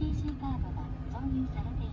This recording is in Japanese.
ETC カードが挿入されて